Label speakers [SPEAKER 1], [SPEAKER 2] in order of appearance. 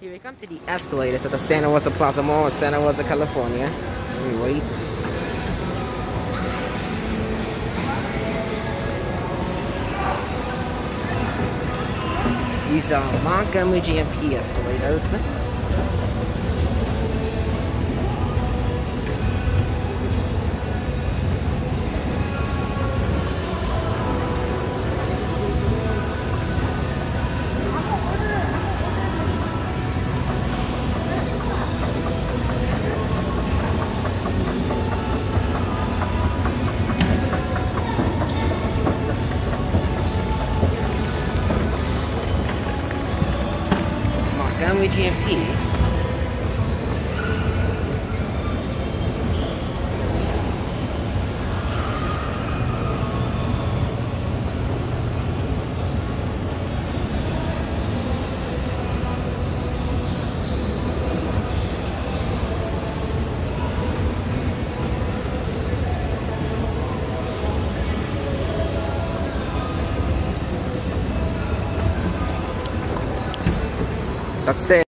[SPEAKER 1] Here we come to the escalators at the Santa Rosa Plaza Mall in Santa Rosa, California. Let me wait. These are Montgomery G&P escalators. Montgomery G&P. That's it.